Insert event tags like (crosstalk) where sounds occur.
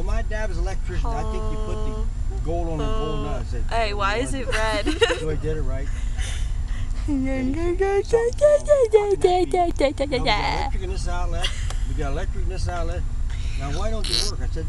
Well, my dad was an electrician. I think you put the gold on the gold nut. Said, Hey, why is it red? (laughs) So I did it right. (laughs) Electric in this outlet. We got electric in this outlet. Now, why don't you work? I said,